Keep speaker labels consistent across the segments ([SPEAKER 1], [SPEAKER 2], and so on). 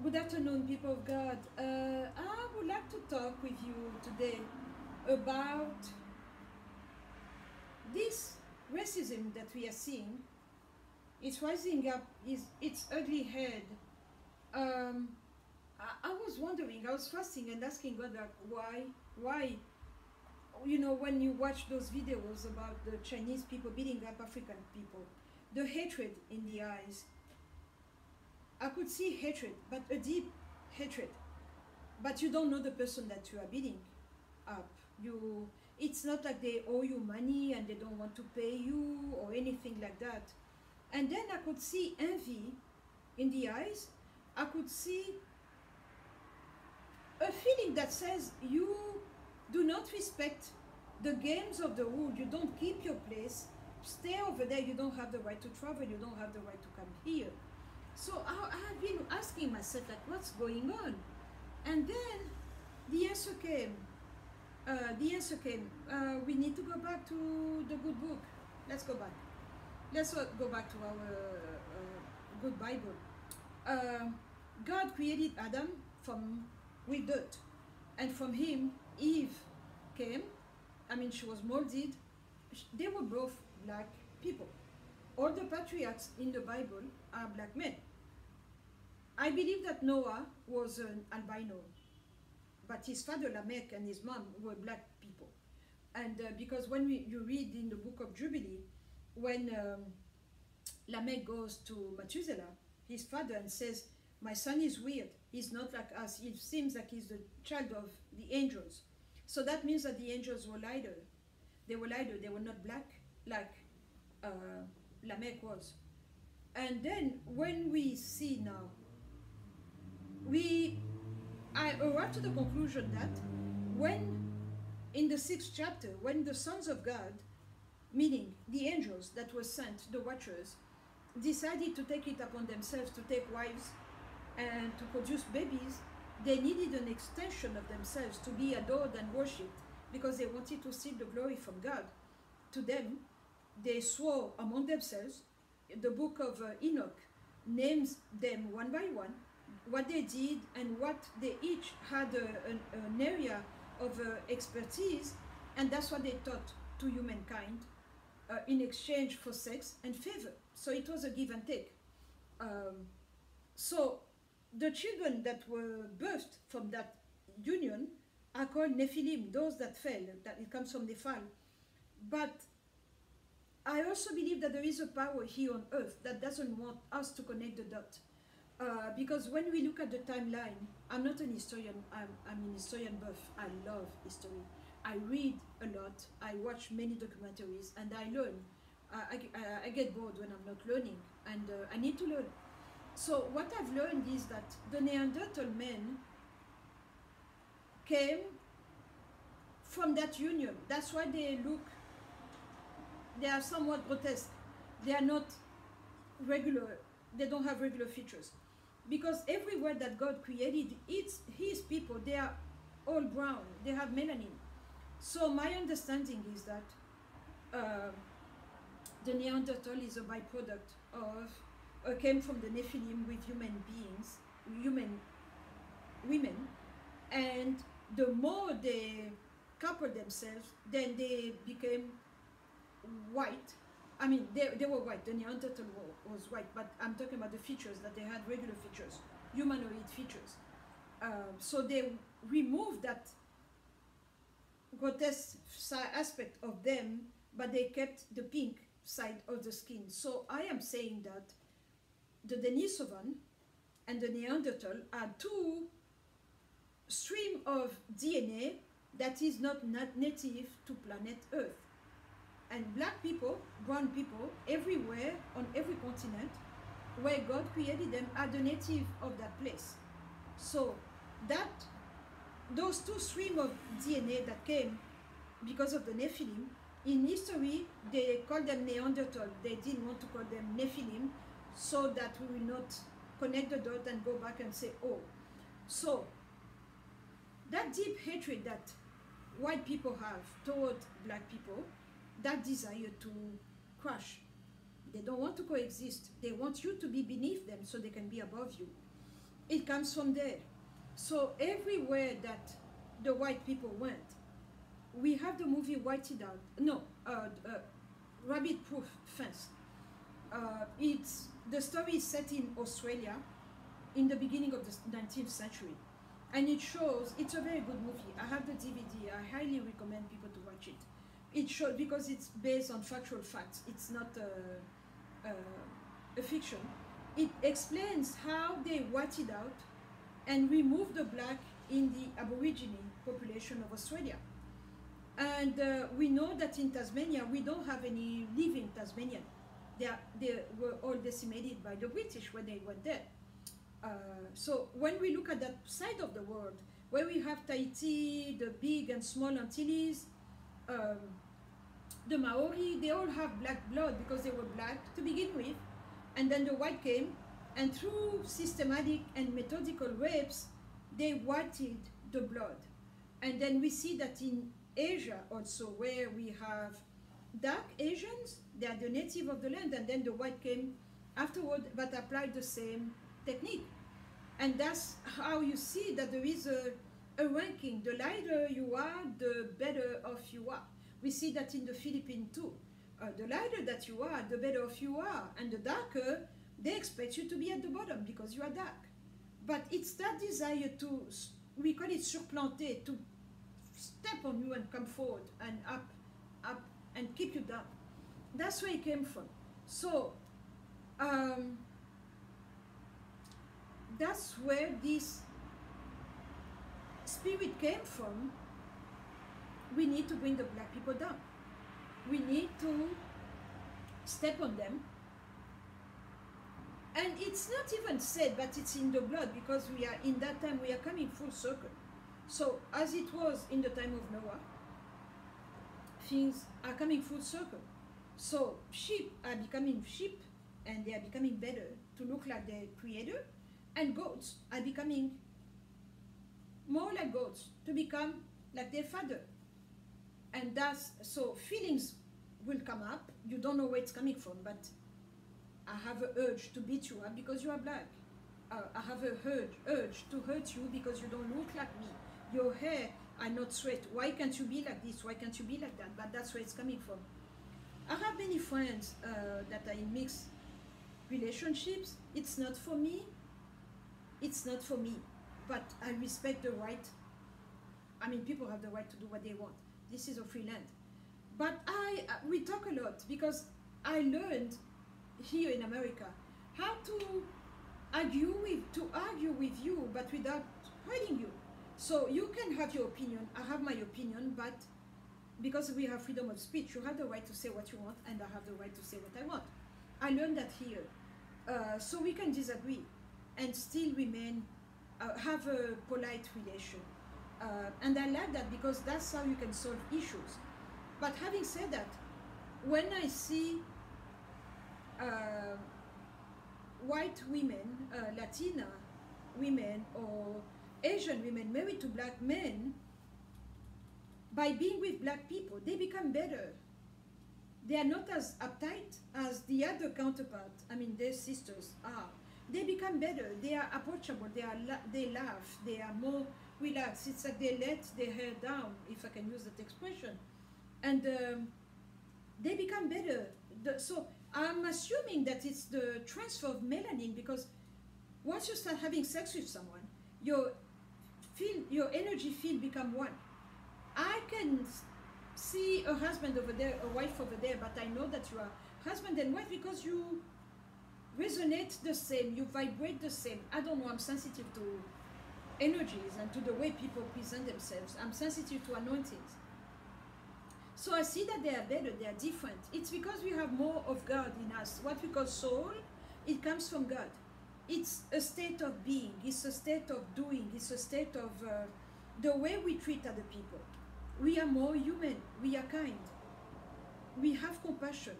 [SPEAKER 1] Good afternoon, people of God. Uh, I would like to talk with you today about this racism that we are seeing. It's rising up its, its ugly head. Um, I, I was wondering, I was fasting and asking God like, why, why? You know, when you watch those videos about the Chinese people beating up African people, the hatred in the eyes, I could see hatred, but a deep hatred. But you don't know the person that you are beating up. You, it's not like they owe you money and they don't want to pay you or anything like that. And then I could see envy in the eyes. I could see a feeling that says you do not respect the games of the world. You don't keep your place. Stay over there. You don't have the right to travel. You don't have the right to come here. So I, I have been asking myself, like, what's going on? And then the answer came. Uh, the answer came. Uh, we need to go back to the good book. Let's go back. Let's go back to our uh, good Bible. Uh, God created Adam from with dirt, and from him Eve came. I mean, she was molded. They were both black people. All the patriarchs in the Bible are black men. I believe that Noah was an albino, but his father Lamech and his mom were black people. And uh, because when we, you read in the book of Jubilee, when um, Lamech goes to Methuselah, his father, and says, my son is weird. He's not like us. It seems like he's the child of the angels. So that means that the angels were lighter. They were lighter. They were not black like uh, Lamech was. And then when we see now we I arrived to the conclusion that when in the sixth chapter, when the sons of God, meaning the angels that were sent, the watchers, decided to take it upon themselves to take wives and to produce babies, they needed an extension of themselves to be adored and worshipped because they wanted to see the glory from God. To them, they swore among themselves. The book of uh, Enoch names them one by one what they did and what they each had a, an, an, area of uh, expertise, and that's what they taught to humankind uh, in exchange for sex and favor. So it was a give and take. Um, so the children that were birthed from that union are called Nephilim, those that fell, that it comes from Nephal. But I also believe that there is a power here on earth that doesn't want us to connect the dots. Uh, because when we look at the timeline, I'm not an historian, I'm, I'm an historian buff. I love history. I read a lot, I watch many documentaries, and I learn. I, I, I, get bored when I'm not learning, and uh, I need to learn. So, what I've learned is that the Neanderthal men came from that union. That's why they look, they are somewhat grotesque. They are not regular, they don't have regular features because everywhere that God created it's his people they are all brown they have melanin. So my understanding is that uh, the Neanderthal is a byproduct of uh, came from the Nephilim with human beings human women. And the more they coupled themselves then they became white I mean, they, they were white. The Neanderthal was white, but I'm talking about the features that they had regular features, humanoid features. Um, so they removed that grotesque aspect of them, but they kept the pink side of the skin. So I am saying that the Denisovan and the Neanderthal are two stream of DNA that is not native to planet Earth and black people, brown people, everywhere on every continent where God created them are the native of that place. So that those two streams of DNA that came because of the Nephilim, in history they called them Neanderthal. They didn't want to call them Nephilim so that we will not connect the dot and go back and say, oh. So that deep hatred that white people have toward black people that desire to crush. They don't want to coexist. They want you to be beneath them so they can be above you. it comes from there. So everywhere that the white people went, we have the movie Whited Out. No, uh, uh, Rabbit Proof Fence. Uh, it's the story is set in Australia in the beginning of the 19th century, and it shows it's a very good movie. I have the DVD. I highly recommend people to watch it. It shows because it's based on factual facts. It's not a, a, a fiction. It explains how they whited out and removed the black in the Aborigine population of Australia. And uh, we know that in Tasmania, we don't have any living Tasmanian. They, are, they were all decimated by the British when they went there. Uh, so when we look at that side of the world, where we have Tahiti, the big and small Antilles, um, the Maori, they all have black blood because they were black to begin with, and then the white came, and through systematic and methodical rapes, they whited the blood. And then we see that in Asia also, where we have dark Asians, they are the native of the land, and then the white came afterward, but applied the same technique. And that's how you see that there is a, a ranking. The lighter you are, the better off you are. We see that in the Philippines too. Uh, the lighter that you are, the better off you are. And the darker, they expect you to be at the bottom because you are dark. But it's that desire to, we call it supplanter, to step on you and come forward and up, up, and keep you down. That's where it came from. So, um, that's where this spirit came from. We need to bring the black people down. We need to step on them. And it's not even said, but it's in the blood because we are in that time we are coming full circle. So as it was in the time of Noah, things are coming full circle. So sheep are becoming sheep and they are becoming better to look like their creator and goats are becoming more like goats to become like their father. And that's so feelings will come up. You don't know where it's coming from, but I have an urge to beat you up because you are black. Uh, I have a urge, urge to hurt you because you don't look like me. Your hair are not straight. Why can't you be like this? Why can't you be like that? But that's where it's coming from. I have many friends uh, that are in mixed relationships. It's not for me. It's not for me. But I respect the right. I mean, people have the right to do what they want. This is a free land. But I, uh, we talk a lot because I learned here in America how to argue with, to argue with you, but without hurting you. So you can have your opinion. I have my opinion, but because we have freedom of speech, you have the right to say what you want, and I have the right to say what I want. I learned that here. Uh, so we can disagree and still remain, uh, have a polite relation. Uh, and I like that because that's how you can solve issues. But having said that, when I see uh, white women, uh, Latina women, or Asian women married to black men, by being with black people, they become better. They are not as uptight as the other counterpart, I mean, their sisters are. They become better. They are approachable. They are la they laugh. They are more relaxed. It's like they let their hair down, if I can use that expression, and um, they become better. The, so I'm assuming that it's the transfer of melanin because once you start having sex with someone, your field, your energy field become one. I can see a husband over there, a wife over there, but I know that you are husband and wife because you resonate the same, you vibrate the same. I don't know, I'm sensitive to energies and to the way people present themselves. I'm sensitive to anointings. So I see that they are better, they are different. It's because we have more of God in us. What we call soul, it comes from God. It's a state of being, it's a state of doing, it's a state of uh, the way we treat other people. We are more human, we are kind, we have compassion,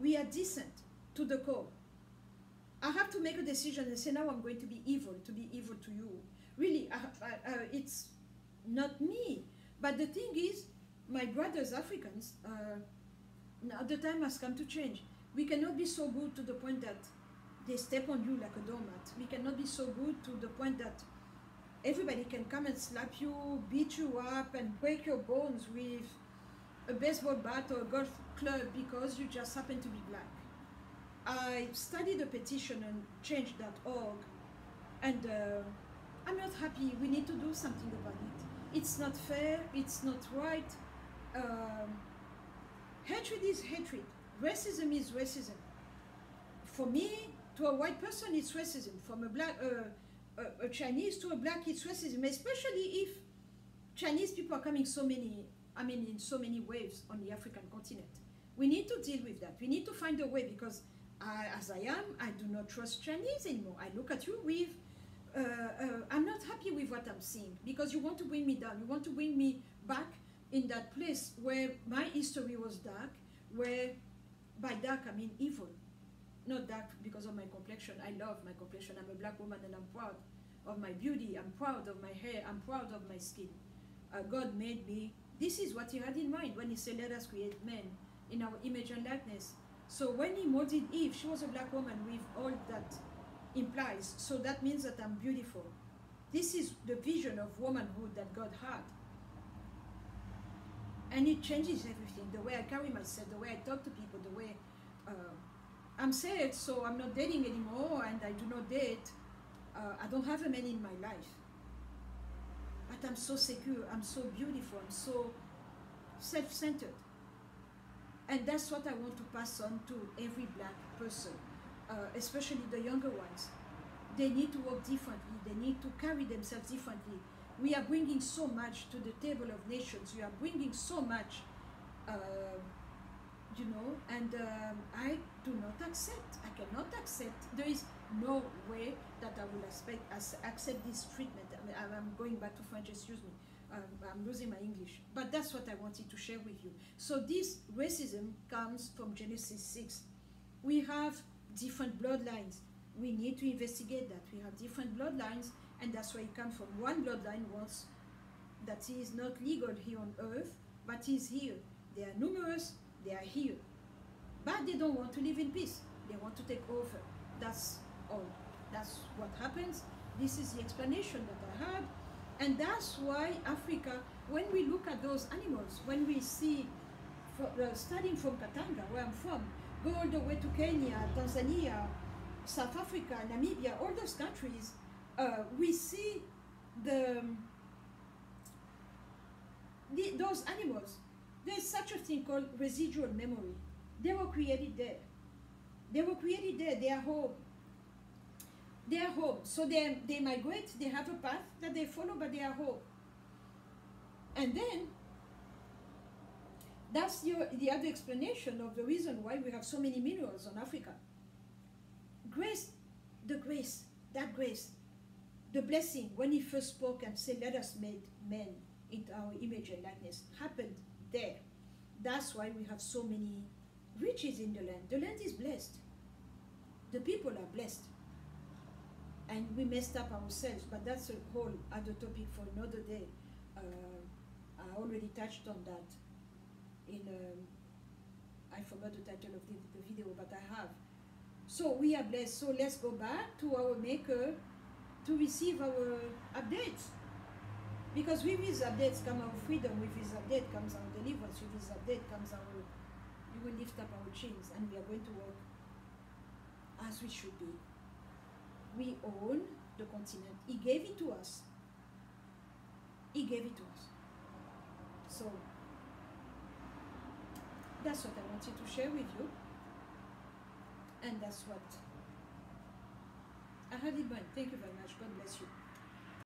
[SPEAKER 1] we are decent to the core. I have to make a decision and say, now I'm going to be evil, to be evil to you. Really, I, I, it's not me. But the thing is, my brothers, Africans, uh, now the time has come to change. We cannot be so good to the point that they step on you like a doormat. We cannot be so good to the point that everybody can come and slap you, beat you up, and break your bones with a baseball bat or a golf club because you just happen to be black. I studied a petition on change.org, and uh, I'm not happy. We need to do something about it. It's not fair, it's not right. Um, hatred is hatred, racism is racism. For me, to a white person, it's racism. From a black, uh, a, a Chinese to a black, it's racism, especially if Chinese people are coming so many, I mean, in so many waves on the African continent. We need to deal with that. We need to find a way because I, as I am, I do not trust Chinese anymore. I look at you with, uh, uh, I'm not happy with what I'm seeing because you want to bring me down. You want to bring me back in that place where my history was dark, where by dark I mean evil. Not dark because of my complexion. I love my complexion. I'm a black woman and I'm proud of my beauty. I'm proud of my hair. I'm proud of my skin. Uh, God made me. This is what He had in mind when He said, Let us create men in our image and likeness. So when He molded Eve, she was a black woman with all that implies. So that means that I'm beautiful. This is the vision of womanhood that God had. And it changes everything. The way i carry myself the way i talk to people the way uh, i'm sad so i'm not dating anymore and i do not date. Uh, i don't have a man in my life. But i'm so secure i'm so beautiful i'm so self-centered. And that's what i want to pass on to every black person uh, especially the younger ones they need to work differently they need to carry themselves differently we are bringing so much to the table of nations. We are bringing so much, uh, you know, and um, I do not accept. I cannot accept. There is no way that I will accept this treatment. I am going back to French, excuse me. Um, I'm losing my English. But that's what I wanted to share with you. So this racism comes from Genesis 6. We have different bloodlines. We need to investigate that. We have different bloodlines and that's why he comes from one bloodline once that is not legal here on earth, but he's here. They are numerous, they are here. But they don't want to live in peace. They want to take over. That's all. That's what happens. This is the explanation that I had. And that's why Africa, when we look at those animals, when we see, for, uh, studying from Katanga, where I'm from, go all the way to Kenya, Tanzania, South Africa, Namibia, all those countries, uh, we see the, the, those animals. There's such a thing called residual memory. They were created there. They were created there. They are home. They are home. So they, they migrate. They have a path that they follow, but they are home. And then that's the, the other explanation of the reason why we have so many minerals on Africa. Grace, the grace, that grace the blessing, when he first spoke and said, Let us make men in our image and likeness, happened there. That's why we have so many riches in the land. The land is blessed. The people are blessed. And we messed up ourselves, but that's a whole other topic for another day. Uh, I already touched on that in, um, I forgot the title of the, the video, but I have. So we are blessed. So let's go back to our Maker to receive our updates. Because with his updates come our freedom, with his update comes our deliverance, with his update comes our, we will lift up our chains and we are going to work as we should be. We own the continent. He gave it to us. He gave it to us. So, that's what I wanted to share with you. And that's what I had it mind. Thank you very much. God bless you.